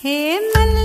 ஹே மல்லிப்பூ வச்சு வச்சு வாடுற